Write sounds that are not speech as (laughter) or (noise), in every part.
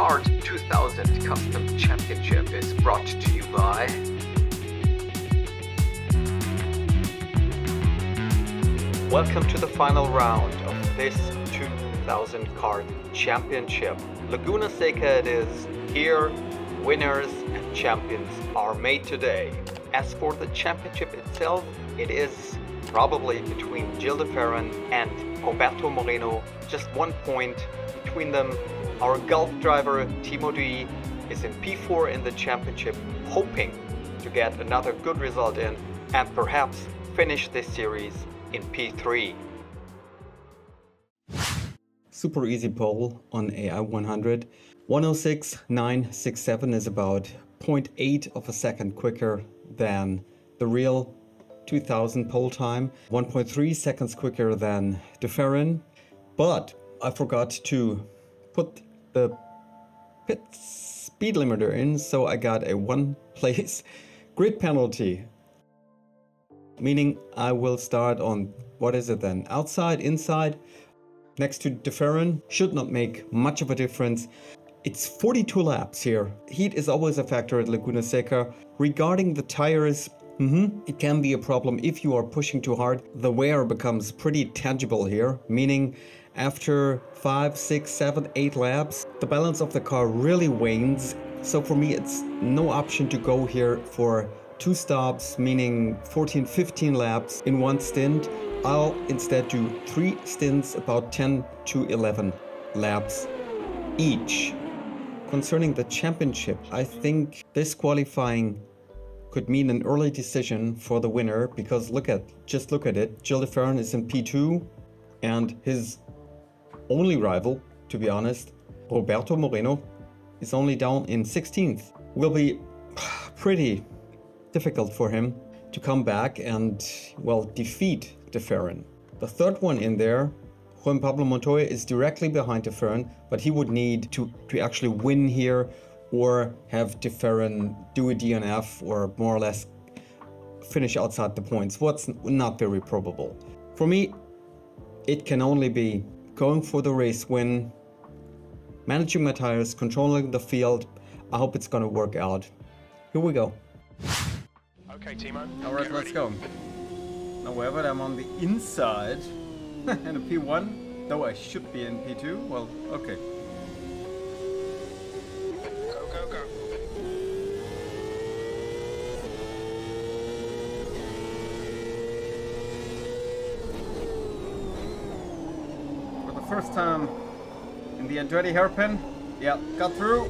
CART 2000 Custom Championship is brought to you by Welcome to the final round of this 2000 CART Championship. Laguna Seca it is. Here, winners and champions are made today. As for the championship itself, it is probably between Gil de Ferran and Roberto Moreno. Just one point between them. Our Gulf driver Timo Dui is in P4 in the championship, hoping to get another good result in and perhaps finish this series in P3. Super easy pole on AI 100. 106.967 is about 0.8 of a second quicker than the real 2000 pole time, 1.3 seconds quicker than de Ferran. But I forgot to put the pit speed limiter in, so I got a one (laughs) place grid penalty meaning I will start on, what is it then, outside, inside, next to de Ferran, should not make much of a difference. It's 42 laps here. Heat is always a factor at Laguna Seca. Regarding the tires, mm -hmm, it can be a problem if you are pushing too hard. The wear becomes pretty tangible here, meaning after 5, 6, 7, 8 laps, the balance of the car really wanes. So for me, it's no option to go here for two stops, meaning 14, 15 laps in one stint. I'll instead do three stints, about 10 to 11 laps each. Concerning the championship, I think this qualifying could mean an early decision for the winner because look at, just look at it. Gil de is in P2 and his only rival, to be honest, Roberto Moreno, is only down in 16th. Will be (sighs) pretty difficult for him to come back and, well, defeat de Ferran. The third one in there, Juan Pablo Montoya, is directly behind de Ferran, but he would need to, to actually win here or have de Ferran do a DNF or more or less finish outside the points. What's not very probable. For me, it can only be going for the race win, managing my tires, controlling the field. I hope it's gonna work out. Here we go. Okay, Timo. Alright, let's go. Now, wherever I'm on the inside, (laughs) in a P1, though I should be in P2, well, okay. Go, go, go. For the first time in the Andretti hairpin, yeah, got through.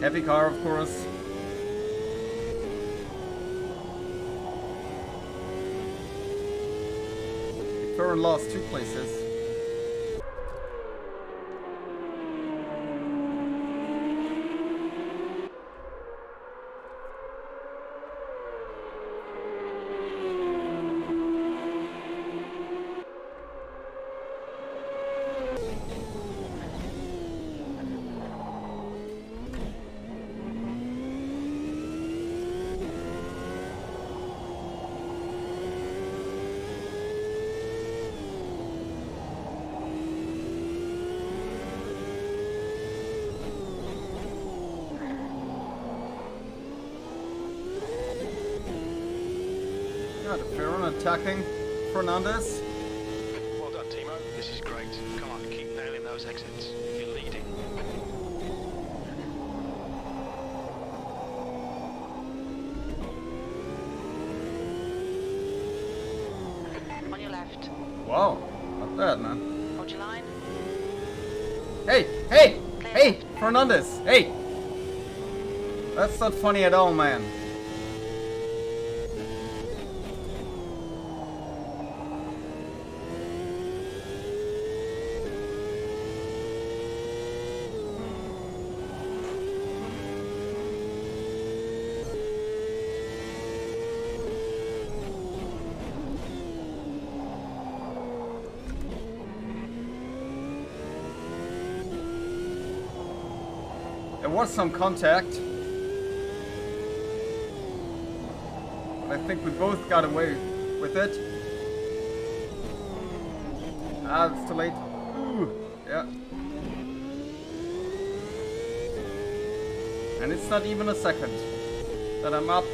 Heavy car, of course. Ferran lost two places. Yeah, de Ferran attacking Fernandez. Well done, Timo. This is great. Come on, keep nailing those exits. You're leading. On your left. Wow, not bad, man. Hold your line. Hey, hey, hey, Fernandez, hey! That's not funny at all, man. Was some contact. But I think we both got away with it. Ah, it's too late. Ooh, yeah. And it's not even a second that I'm up.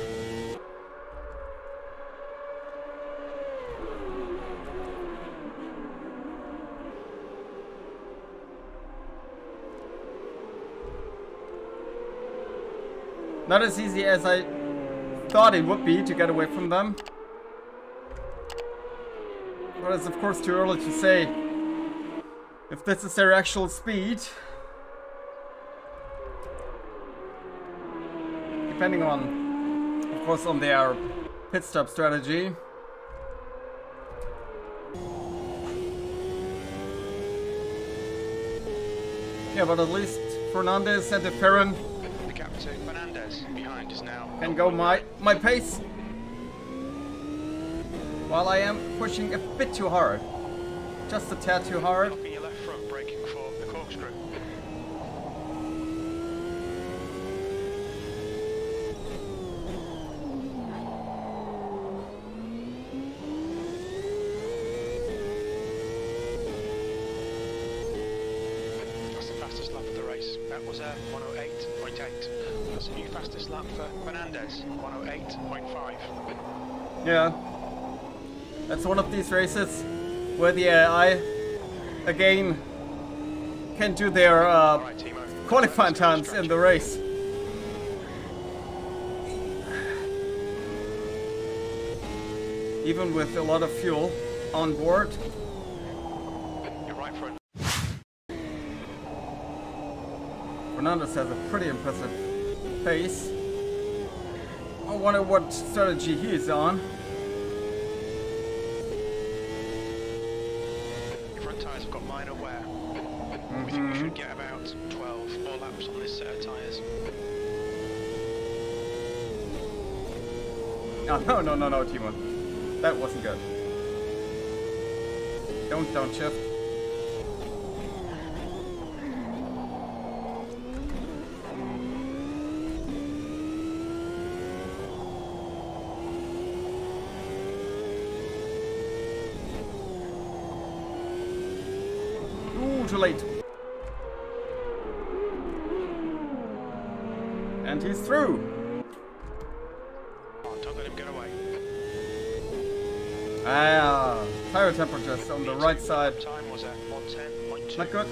Not as easy as I thought it would be to get away from them. But it's of course too early to say if this is their actual speed. Depending on, of course, on their pit stop strategy. Yeah, but at least Fernandez and de Ferran The captain Fernandez behind is now. Can go my my pace. While I am pushing a bit too hard. Just a tad too hard. Look in your left front, braking for the corkscrew. That's the fastest That was a 108.8. That's a new fastest lap for Fernandez, 108.5. Yeah. That's one of these races where the AI again can do their uh, right, qualifying times in the race. Even with a lot of fuel on board. Your right front. Fernandez has a pretty impressive pace. I wonder what strategy he is on. Front tyres have got minor wear. We think we should mm-hmm. get about 12 more laps on this set of tyres. Oh, no, no, no, no, Timo. That wasn't good. Don't don't, downshift. Ooh, too late. And he's through. Come on, don't let him get away. Ah, tire temperatures on the right side. Time was at 110.2. Not good.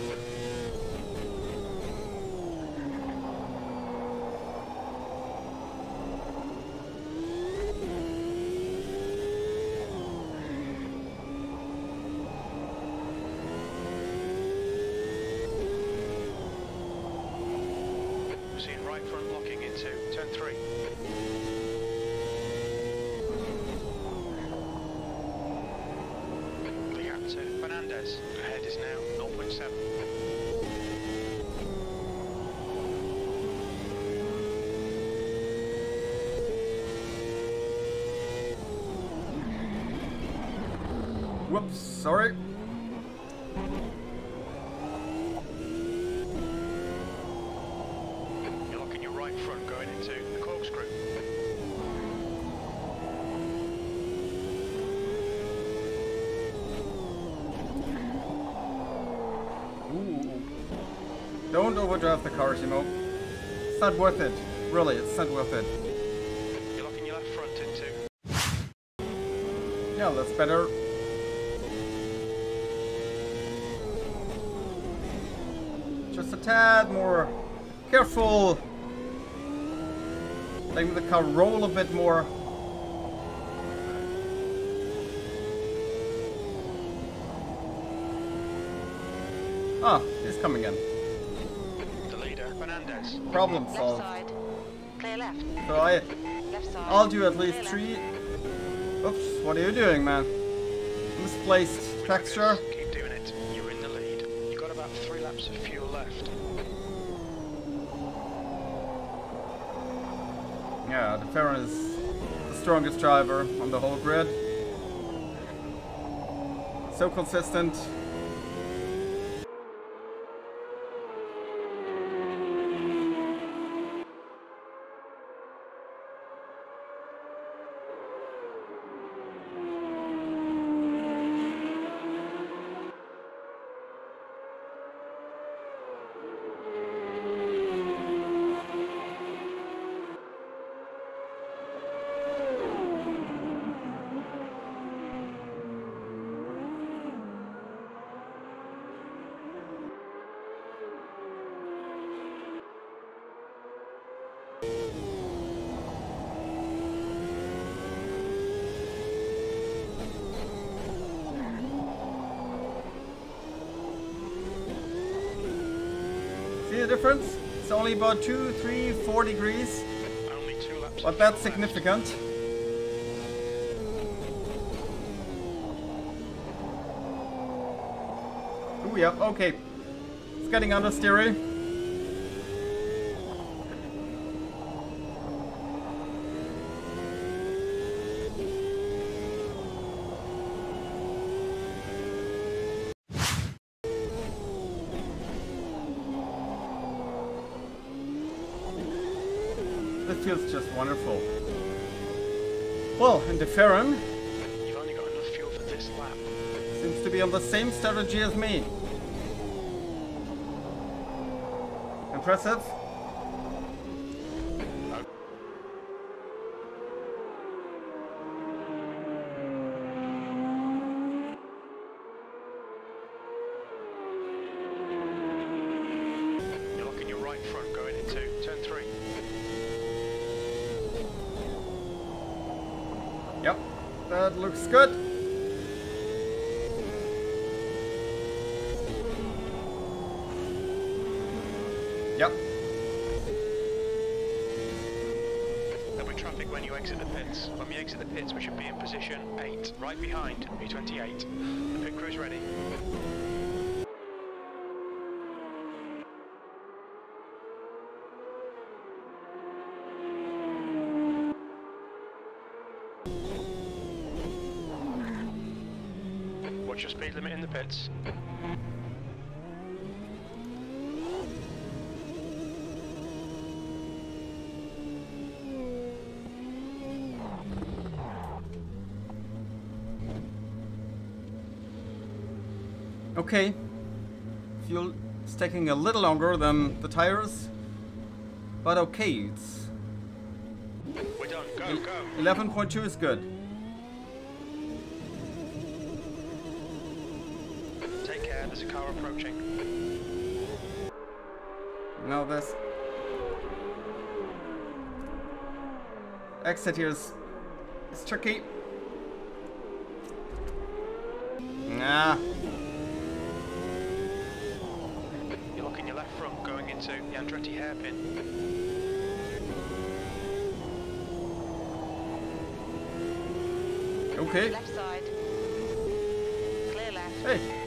We're seeing right front locking into turn 3. The gap to Fernandez. Ahead is now 0.7. Whoops, sorry. You're locking your right front going into the corkscrew. Ooh. Don't overdrive the car, Timo. Worth it. Really, it's not worth it. You're locking your left front into Yeah, that's better. Just a tad more careful. Letting the car roll a bit more. Ah, he's coming in. The leader, Fernandez. Problem Left solved. side. Clear left. So I, Left side. I'll do at least Clear three. left. Oops, what are you doing, man? Misplaced texture. Keep doing it. You're in the lead. You've got about three laps of fuel left. Yeah, de Ferran is the strongest driver on the whole grid. So consistent. See the difference? It's only about two, three, four degrees, but that's significant. Ooh, yeah, okay. It's getting understeery. This feels just wonderful. Well, and de Ferran You've only got enough fuel for this lap. seems to be on the same strategy as me. Impressive. You're locking your right front going into turn three. Yep, that looks good. Yep, There'll be traffic when you exit the pits. When we exit the pits, we should be in position 8, right behind B28. The pit crew's ready. Watch your speed limit in the pits. okay. Fuel is taking a little longer than the tires, but okay, it's We're done. Go, go. 11.2 is good. Approaching. Now this exit here is, is tricky. Nah, You're locking your left front going into the Andretti hairpin. okay. Left side. Clear left. Hey.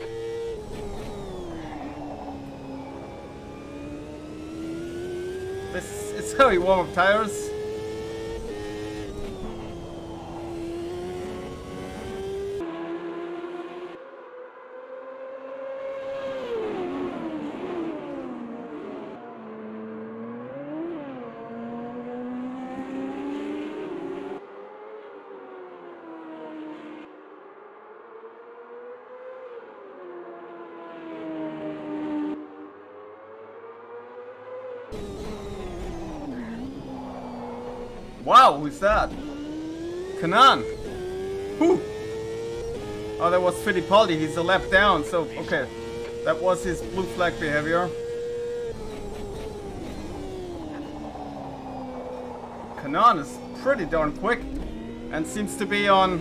You warm up tires. Wow, who's that? Kanaan. Who? Oh, that was Fittipaldi. He's a lap down, so okay. That was his blue flag behavior. Kanaan is pretty darn quick and seems to be on,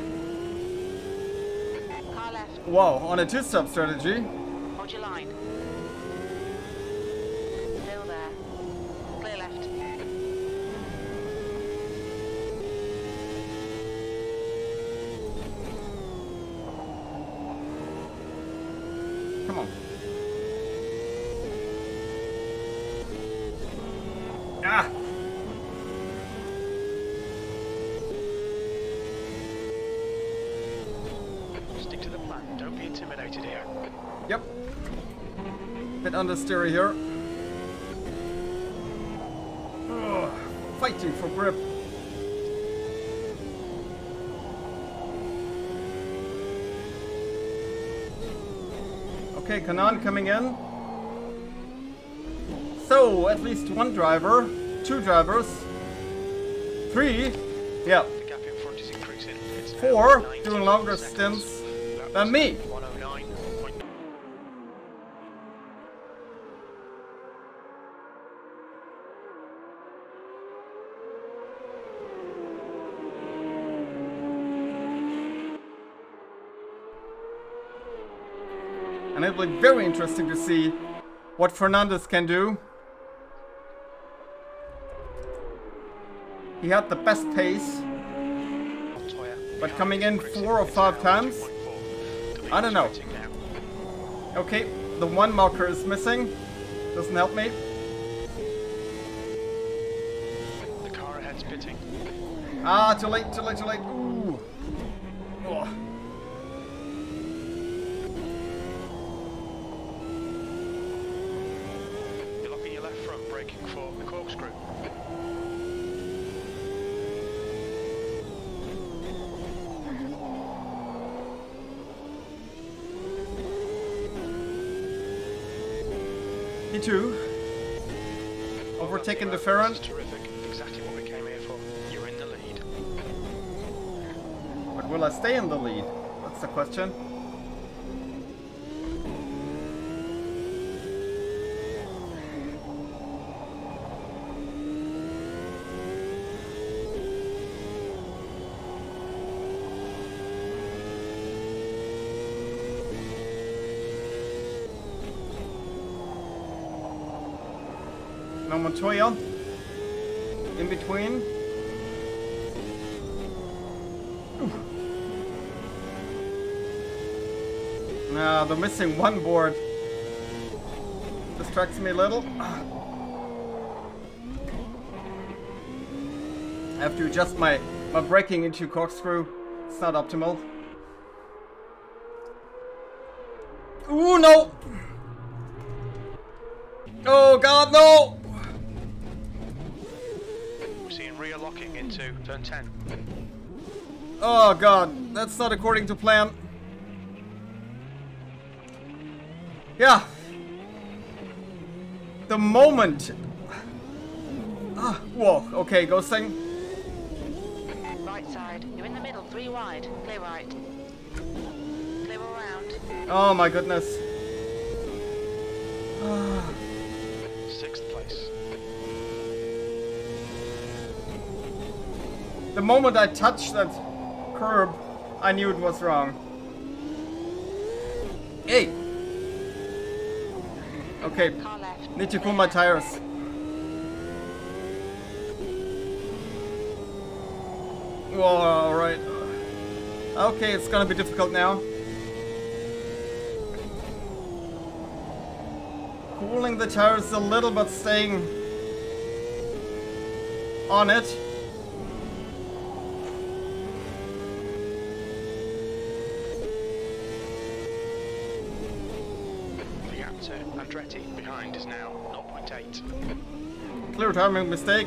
wow, on a two-stop strategy. Hold your line. Still there. Clear left. Come on. Ah! Stick to the plan. Don't be intimidated here. Yep. Understeery here. Ugh, fighting for grip. Okay, Kanaan coming in. So, at least one driver, two drivers, three, yeah, The gap in front is increasing. It's four doing longer stints than me. it will be very interesting to see what Fernandez can do. He had the best pace. But coming in four or five times? I don't know. Okay, the one marker is missing. Doesn't help me. The car ahead's pitting. Ah, too late, too late, too late. Ooh. Overtaking de Ferran. This terrific. Exactly what we came here for. You're in the lead. But will I stay in the lead? That's the question. No Montoya. In between. Nah, they're missing one board. Distracts me a little. I have to adjust my, my braking into corkscrew. It's not optimal. Ooh, no! Oh god, no! We're seeing rear locking into turn 10. Oh god, that's not according to plan. Yeah. The moment. Ah, whoa, okay, ghosting. Right side. You're in the middle. Three wide. Clear right. Clear all round. Oh my goodness. Sixth place. The moment I touched that curb, I knew it was wrong. Hey! Okay, need to cool my tires. Whoa, alright. Okay, it's gonna be difficult now. Cooling the tires a little, but staying on it. 30. Behind is now 0.8. Clear timing mistake.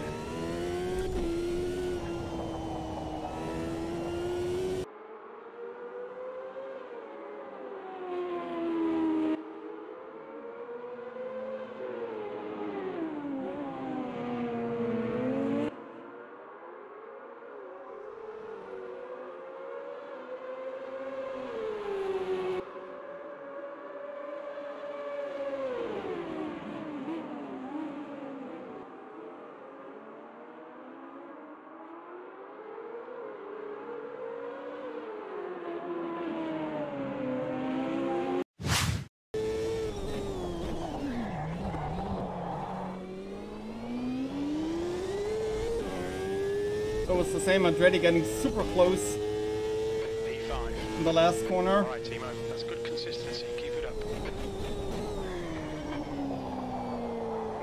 It's the same Andretti getting super close in the last corner. Alright, Timo, that's good consistency. Keep it up.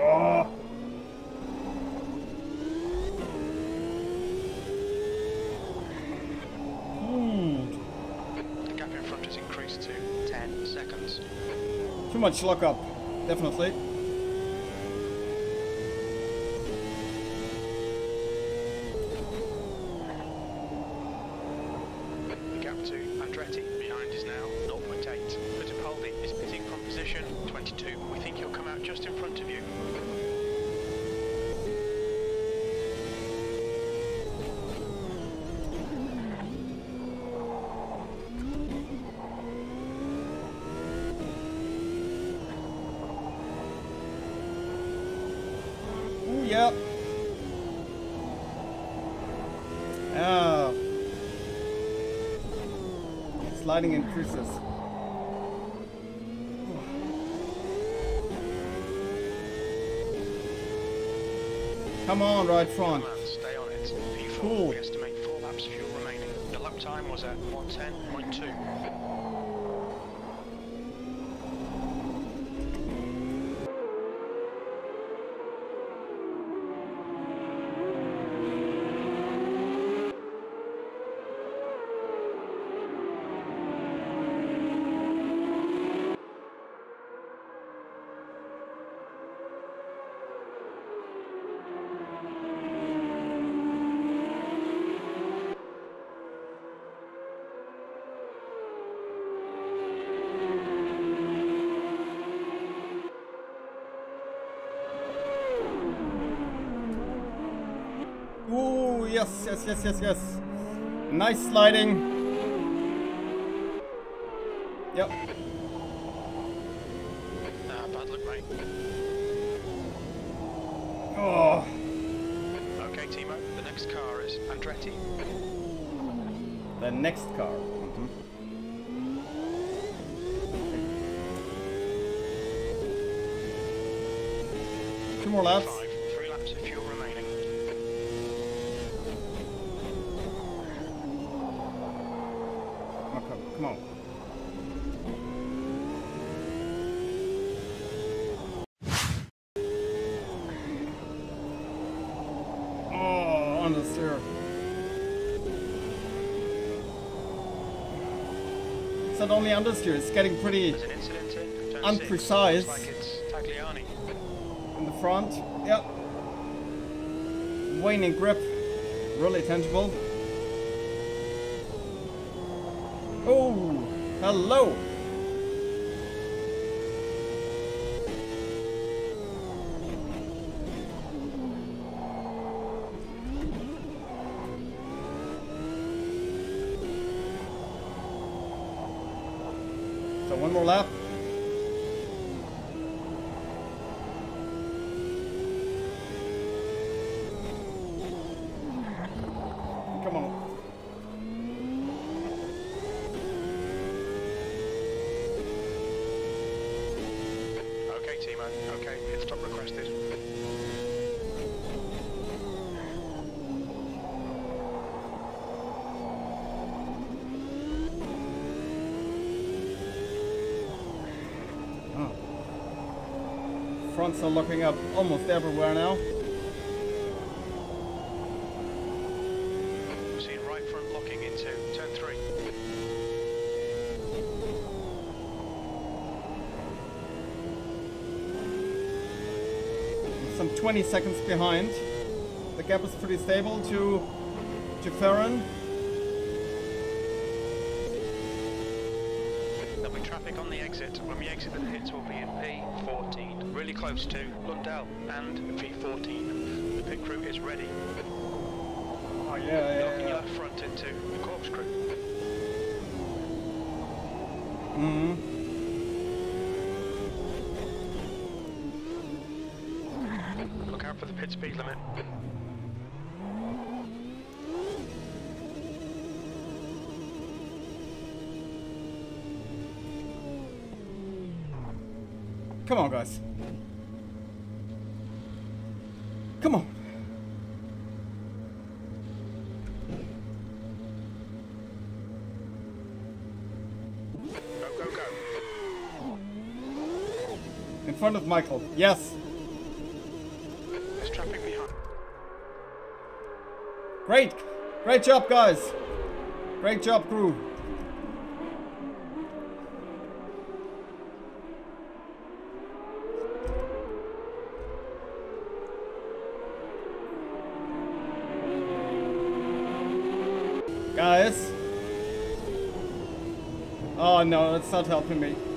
Oh. The gap in front has increased to 10 seconds. Too much lock up, definitely. The gap to Andretti behind is now 0.8. Fittipaldi is pitting from position 22. We think he'll come out just in front of you. Ooh, yep. Ah. Sliding increases. Come on, right front. Stay on it. four. Cool. We estimate four laps fuel remaining. The lap time was at 110.2. Ooh, yes, yes, yes. Nice sliding. Yep. Ah, bad luck, mate. Oh, Okay, Timo, the next car is Andretti. the next car. Mhm. Two more laps. Five, three laps of fuel remaining. Okay, come on. Oh. It's not only understeer, it's getting pretty There's an incident in turn Unprecise. Six. Like it's in the front. Yep. Waning grip. Really tangible. Oh, hello. So one more lap. Come on. Okay, Timo. Okay, pit stop requested. Oh. Fronts are locking up almost everywhere now. We're right front locking into turn three. Some 20 seconds behind. The gap is pretty stable to to Ferran. There'll be traffic on the exit. When we exit the pits, we'll be in P14, really close to Blundell and P14. The pit crew is ready. Oh yeah, yeah. left front into the corkscrew. hmm Look out for the pit speed limit. Front of Michael. Yes. There's traffic behind. Great. Great job, guys. Great job, crew. Guys. Oh no, it's not helping me.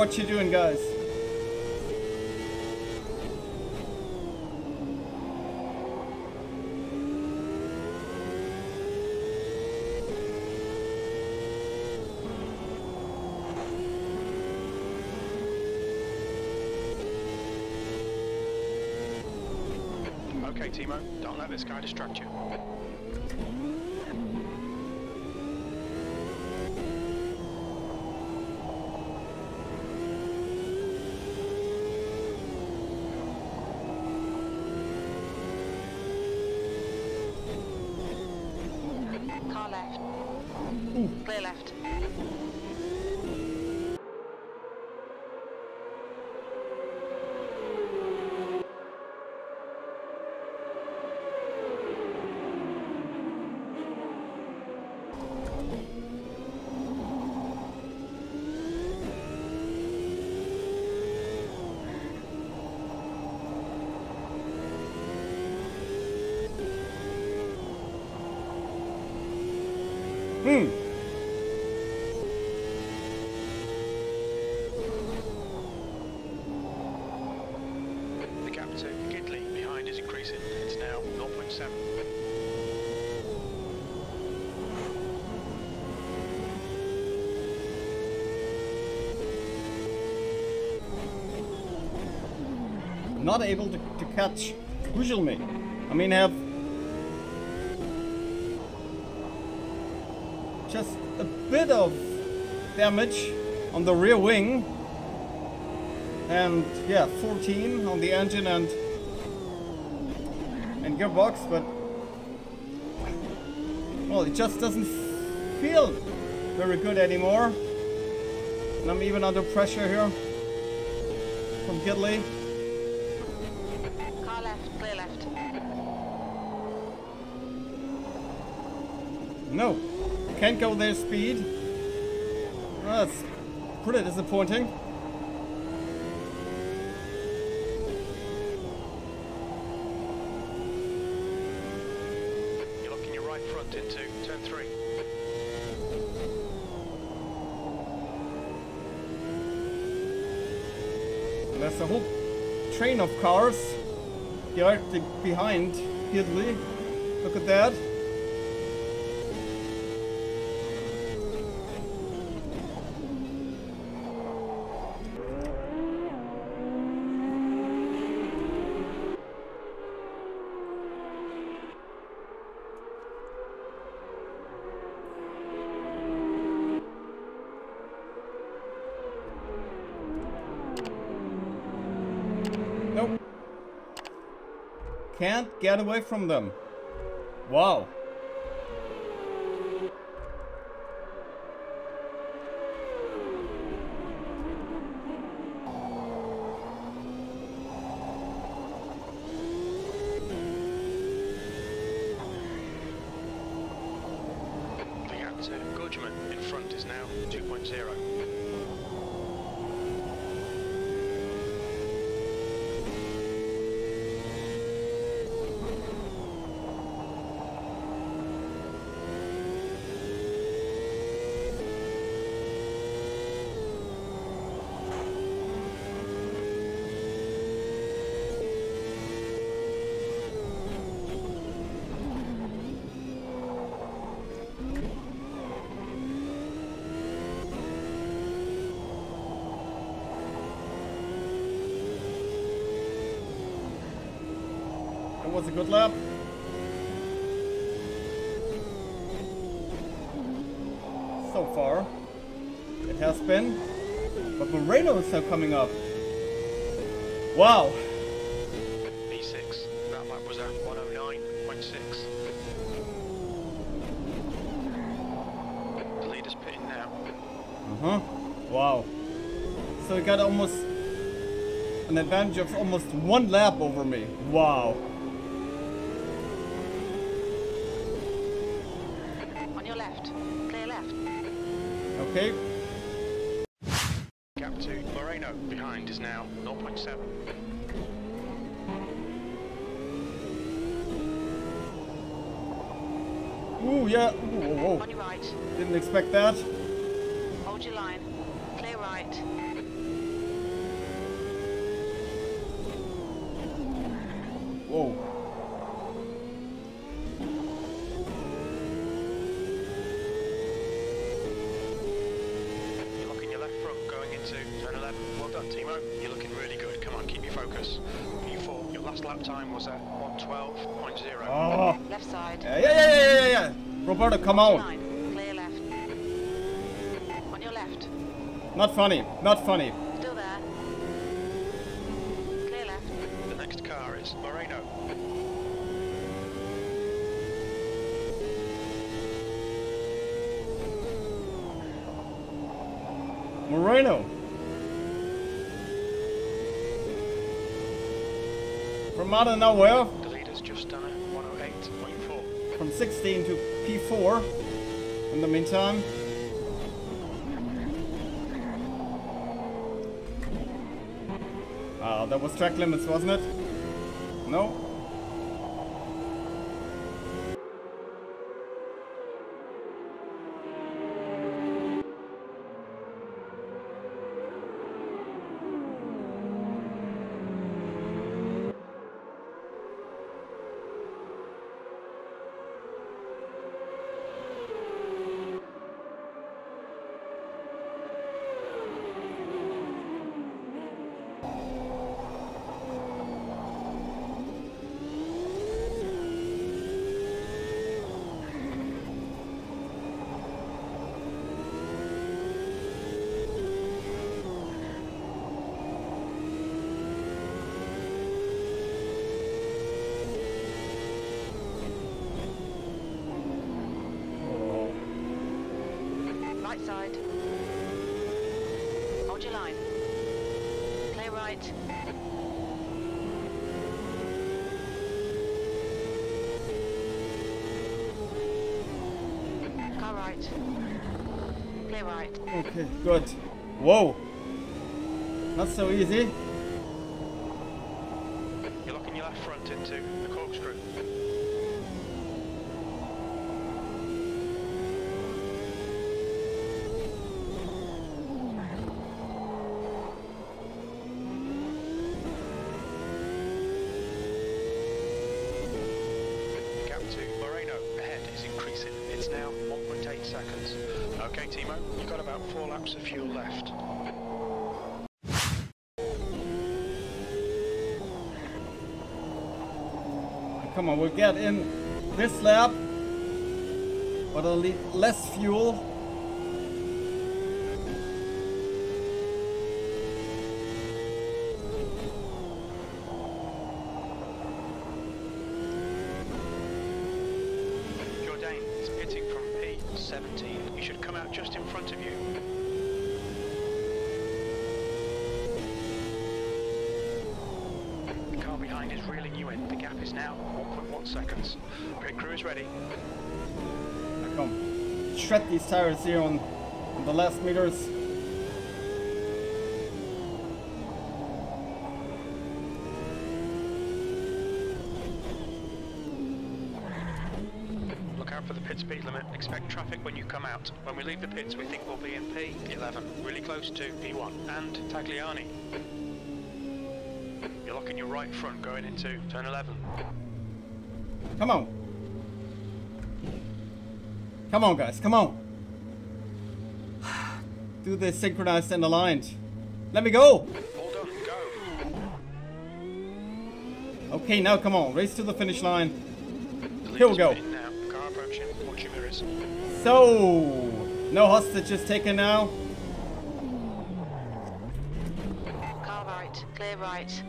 What you doing, guys? Okay, Timo, don't let this guy distract you. Clear left. Hmm. The gap to Gidley behind is increasing. It's now 0.7. Not able to, to catch Kujelmi. I mean, have just a bit of damage on the rear wing. And yeah, 14 on the engine and and gearbox, but well, it just doesn't feel very good anymore. And I'm even under pressure here from Gidley. Car left, clear left. No, can't go their speed. That's pretty disappointing. You're locking your right front into turn 3. There's a whole train of cars directly behind Gidley. Look at that. Nope. Can't get away from them. Wow. The to in front is now 2.0. That was a good lap. So far, it has been. But Moreno is now coming up. Wow. B6. That lap was at 109.6. The leader's pitting now. Uh huh. Wow. So he got almost an advantage of almost one lap over me. Wow. On your left. Clear left. Okay. Gap to Moreno behind is now 0.7. Ooh, yeah. Ooh, whoa, whoa. On your right. Didn't expect that. Hold your line. Clear right. Whoa. You're locking your left front going into turn 11. Well done, Timo. You're looking really good. Come on, keep your focus. P4, your last lap time was at 112.0. Oh. Left side. Yeah, yeah, yeah, yeah, yeah, yeah. Roberto, come on. Line. Clear left. On your left. Not funny. Not funny. Still there. Clear left. The next car is Moreno. Moreno. From out of nowhere, The leader's just done a 108.4. from 16 to P4. In the meantime, Ah, that was track limits, wasn't it? No? Right side. Hold your line. Clear right. Car right. Clear right. Okay, good. Whoa! Not so easy. You're locking your left front into the corkscrew. Gap to Moreno ahead is increasing. It's now 1.8 seconds. Okay, Timo, you've got about four laps of fuel left. Come on, we'll get in this lap. But I'll need less fuel. Jourdain is pitting from P17. He should come out just in front of you. The car behind is reeling you in. The gap is now 1.1 seconds. Pit crew is ready. Come. Shred these tires here on, on the last meters. Look out for the pit speed limit. Expect traffic when you come out. When we leave the pits, we think we'll be in P11, really close to P1 and Tagliani. You're your right front going into turn 11. Come on. Come on, guys. Come on. (sighs) Do this synchronized and aligned. Let me go. All done, go. Okay, now come on. Race to the finish line. The Here we go. pitting Now, car approaching. Watch your mirrors. So, no hostages taken now. Car right. Clear right.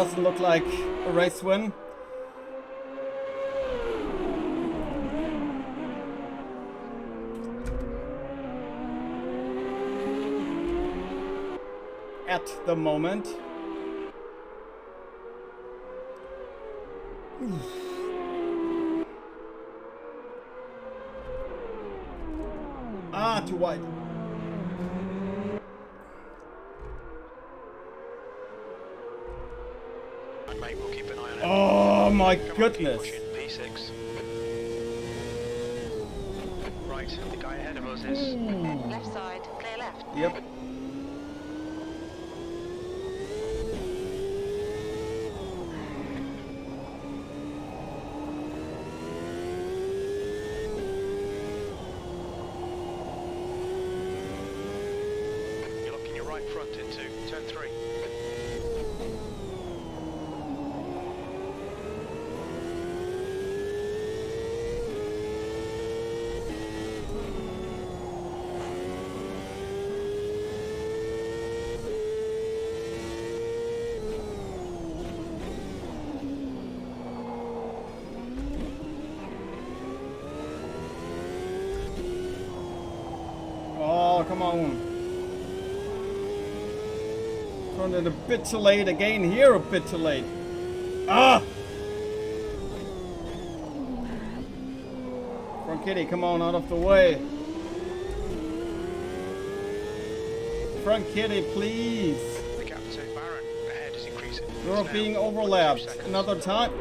Doesn't look like a race win. At the moment. ah, too wide. My Come on, keep goodness. P6. Right, the guy ahead of us is hmm. Left side. Clear left. Yep. You're locking your right front into three. Oh, come on. Turned it a bit too late again here, a bit too late. Ah! Front kitty, come on, out of the way. Front kitty, please. The gap to Barron ahead is increasing. You're being overlapped. Another time.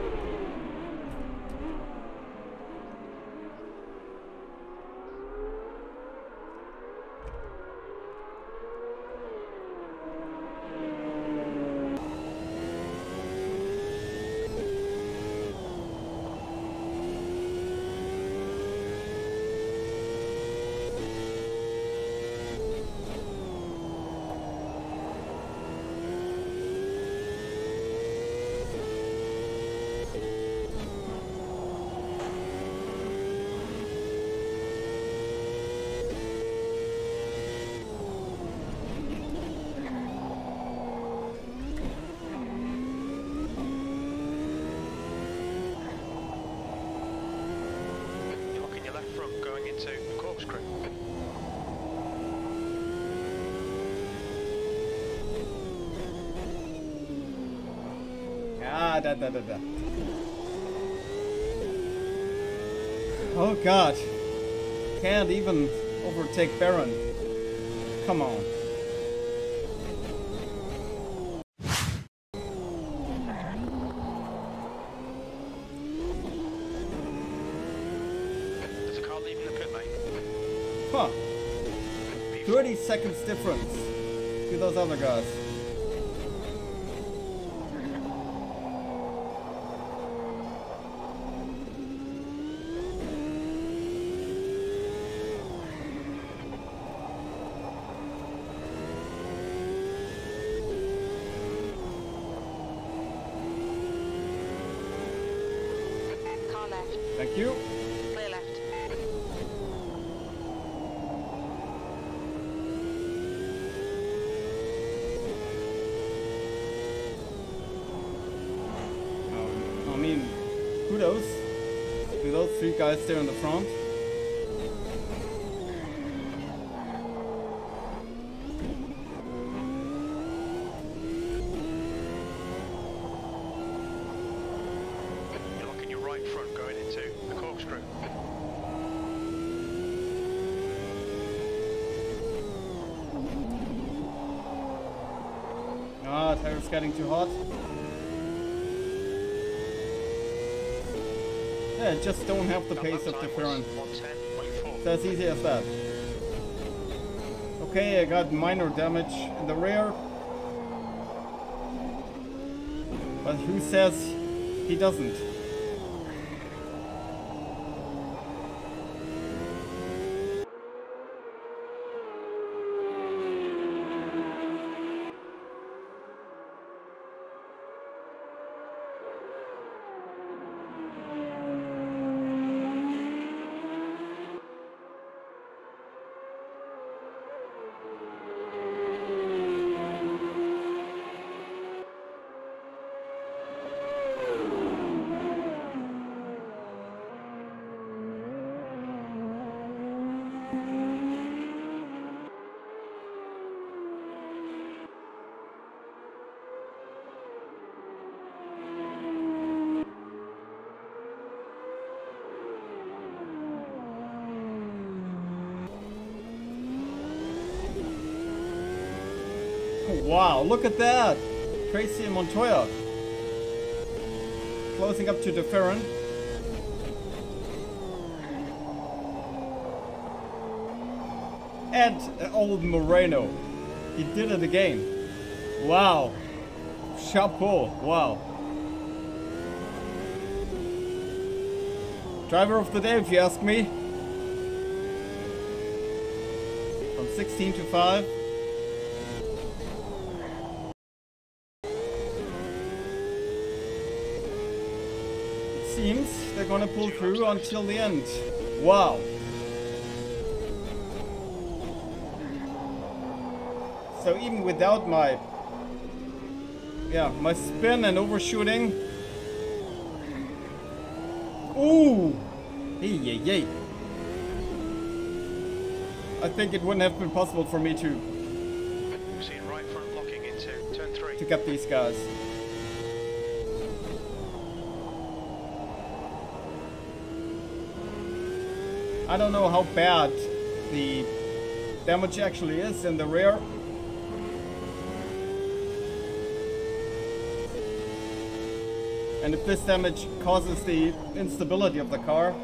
Locking your left front going into the corkscrew. Ah, da da da da. Oh god. Can't even overtake Barron. Come on. There's a car leaving the pit lane. Huh. P4. 30 seconds difference to those other guys. Car left. Thank you. Clear left. Um, I mean, kudos to those three guys there in the front. You're locking your right front going into the corkscrew. Ah, tire's getting too hot. Yeah, just don't have the pace of 110.4. It's as easy as that. Okay, I got minor damage in the rear. But who says he doesn't? Wow, look at that! Tracy and Montoya. Closing up to the And uh, old Moreno. He did it again. Wow. Chapeau. Wow. Driver of the day, if you ask me. From 16 to 5. seems they're gonna pull through until the end. Wow. So even without my yeah, my spin and overshooting. Ooh! Hey, yay, yay. I think it wouldn't have been possible for me to right front blocking into turn three. to get these guys. I don't know how bad the damage actually is in the rear. And if this damage causes the instability of the car.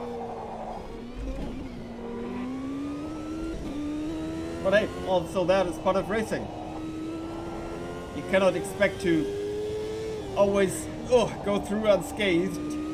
But hey, also that is part of racing. You cannot expect to always oh, go through unscathed.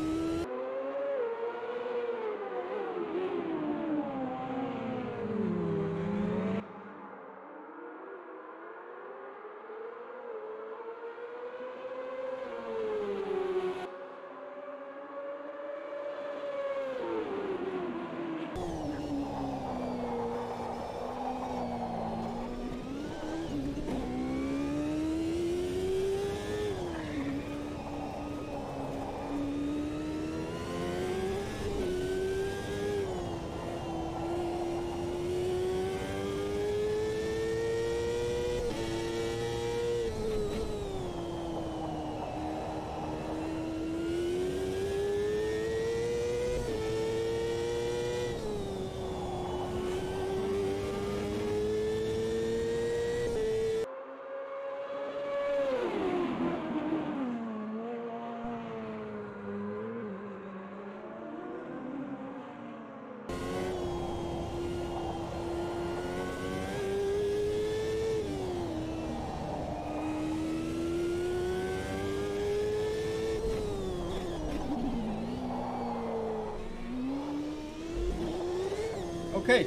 Okay.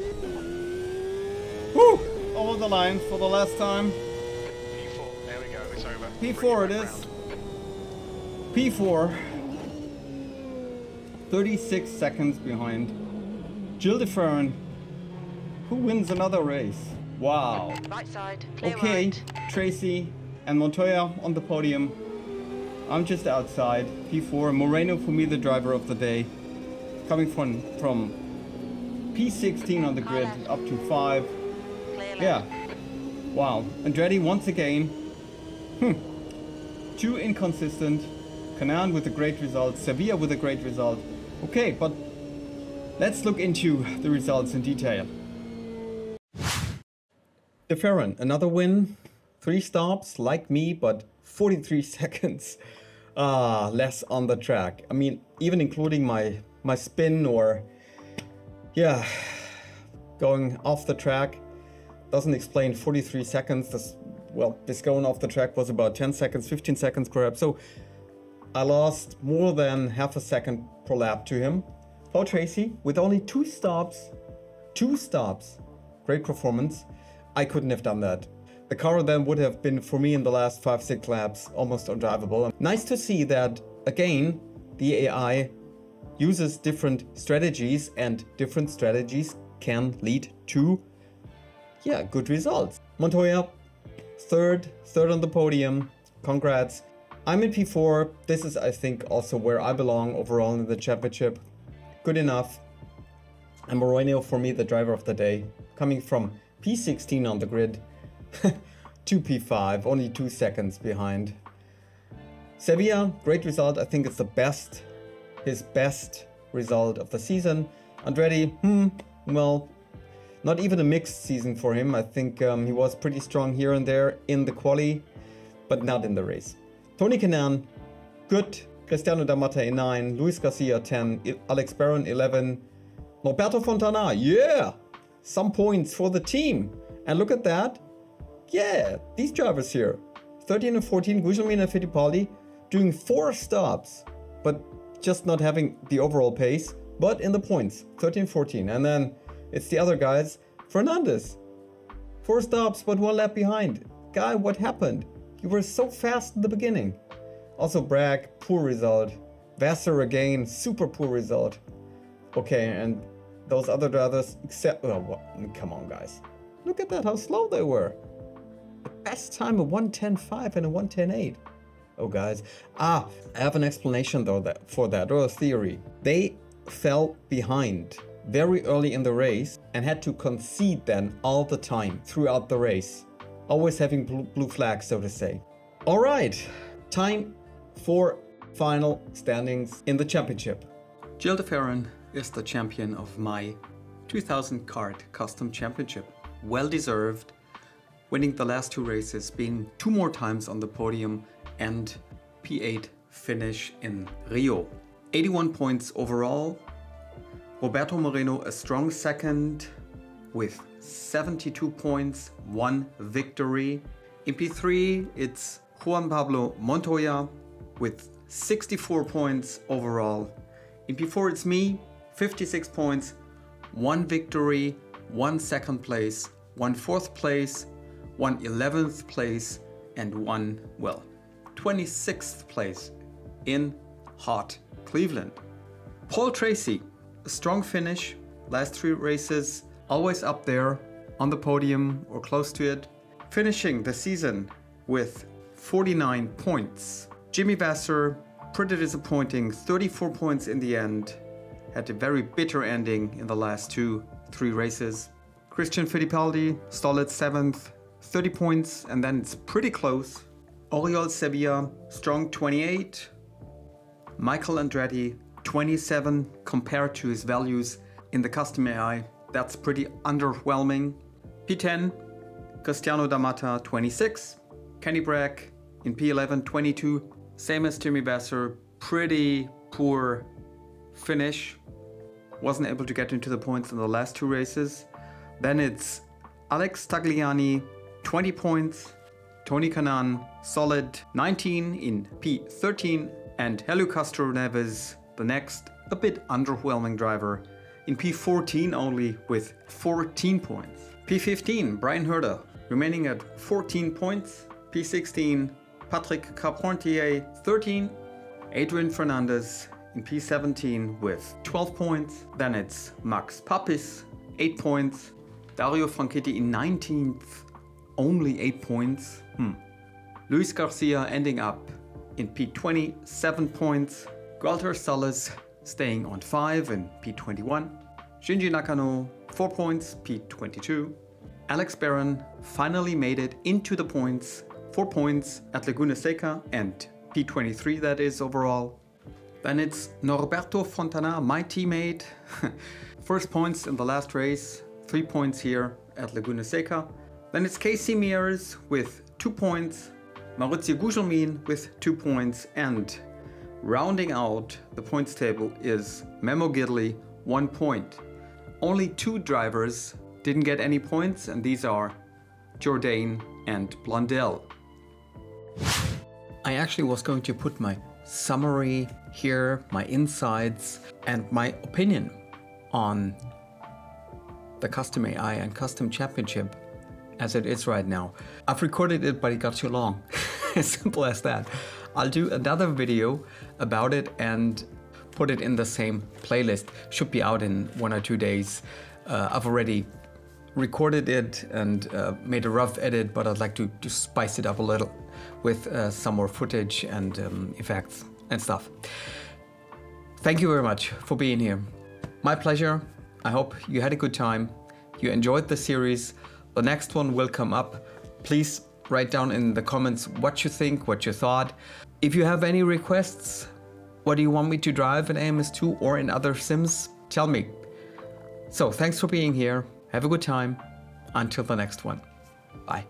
Whew! Over the line for the last time. P4. There we go. It's over. P4 it Bring is. back round. P4. 36 seconds behind. Gil de Ferran, who wins another race. Wow. Right side, clear Okay, right. Tracy and Montoya on the podium. I'm just outside. P4. Moreno for me the driver of the day. Coming from from P16 on the grid up to 5. Yeah. Wow. Andretti once again. Hmm. Too inconsistent. Kanaan with a great result. Servià with a great result. Okay, but let's look into the results in detail. De Ferran, another win. Three stops, like me, but 43 (laughs) seconds uh, less on the track. I mean, even including my my spin or yeah, (sighs) going off the track doesn't explain 43 seconds. This, well, this going off the track was about 10 seconds, 15 seconds perhaps. So I lost more than half a second per lap to him. Paul Tracy, with only two stops, two stops, great performance. I couldn't have done that. The car then would have been, for me in the last 5 6 laps, almost undrivable. Nice to see that, again, the AI uses different strategies and different strategies can lead to yeah, good results. Montoya, third, third on the podium. Congrats. I'm in P4. This is, I think, also where I belong overall in the championship. Good enough. And Moreno, for me, the driver of the day, coming from P16 on the grid (laughs) to P5, only two seconds behind. Servià, great result. I think it's the best, his best result of the season. Andretti, hmm, well, not even a mixed season for him. I think um, he was pretty strong here and there in the quali, but not in the race. Tony Kanaan, good. Cristiano da Matta 9, Luis Garcia 10, Alex Barron 11, Norberto Fontana, yeah! Some points for the team. And look at that. Yeah, these drivers here. 13 and 14, Gugelmin and Fittipaldi doing four stops, but just not having the overall pace, but in the points, 13 14. And then it's the other guys. Fernandez, four stops, but one lap behind. Guy, what happened? You were so fast in the beginning. Also, Brack, poor result. Vasser again, super poor result. Okay, and those other drivers, except, oh, come on guys. Look at that, how slow they were. The best time a 110.5 and a 110.8. Oh guys, ah, I have an explanation though that, for that, or a theory. They fell behind very early in the race and had to concede then all the time throughout the race. Always having blue, blue flags, so to say. All right, time for final standings in the championship. Gil de Ferran is the champion of my 2000 CART custom championship. Well deserved, winning the last two races, being two more times on the podium and P8 finish in Rio. 81 points overall. Roberto Moreno a strong second with 72 points, one victory. In P3 it's Juan Pablo Montoya with 64 points overall. In P4 it's me, 56 points, one victory, one second place, one fourth place, one 11th place, and one, well, 26th place in hot Cleveland. Paul Tracy, a strong finish, last three races, always up there on the podium or close to it, finishing the season with 49 points. Jimmy Vasser, pretty disappointing, 34 points in the end, had a very bitter ending in the last two, three races. Christian Fittipaldi, solid seventh, 30 points, and then it's pretty close. Oriol Servià, strong 28. Michael Andretti, 27 compared to his values in the custom AI. That's pretty underwhelming. P10, Cristiano da Matta, 26. Kenny Brack in P11, 22. Same as Timmy Vasser, pretty poor finish. Wasn't able to get into the points in the last two races. Then it's Alex Tagliani, 20 points. Tony Kanaan, solid 19 in P13. And Helio Castroneves, the next, a bit underwhelming driver, in P14 only with 14 points. P15, Bryan Herta, remaining at 14 points. P16, Patrick Carpentier, 13. Adrian Fernandez in P17 with 12 points. Then it's Max Papis, 8 points. Dario Franchitti in 19th, only 8 points. Hmm. Luis Garcia ending up in P20, 7 points. Gualter Salles staying on 5 in P21. Shinji Nakano, 4 points, P22. Alex Barron finally made it into the points, 4 points at Laguna Seca and P23 that is overall. Then it's Norberto Fontana, my teammate. (laughs) First points in the last race, 3 points here at Laguna Seca. Then it's Casey Mears with 2 points, Maurizio Gugelmin with 2 points and rounding out the points table is Memo Gidley, 1 point. Only two drivers didn't get any points and these are Jourdain and Blundell. I actually was going to put my summary here, my insights and my opinion on the custom AI and custom championship as it is right now. I've recorded it, but it got too long. as (laughs) simple as that. I'll do another video about it and put it in the same playlist. Should be out in one or two days. Uh, I've already recorded it and uh, made a rough edit, but I'd like to, to spice it up a little with uh, some more footage and um, effects and stuff. Thank you very much for being here. My pleasure. I hope you had a good time. You enjoyed the series. The next one will come up. Please write down in the comments what you think, what you thought. If you have any requests, what do you want me to drive in AMS2 or in other sims? Tell me. So thanks for being here. Have a good time. Until the next one. Bye.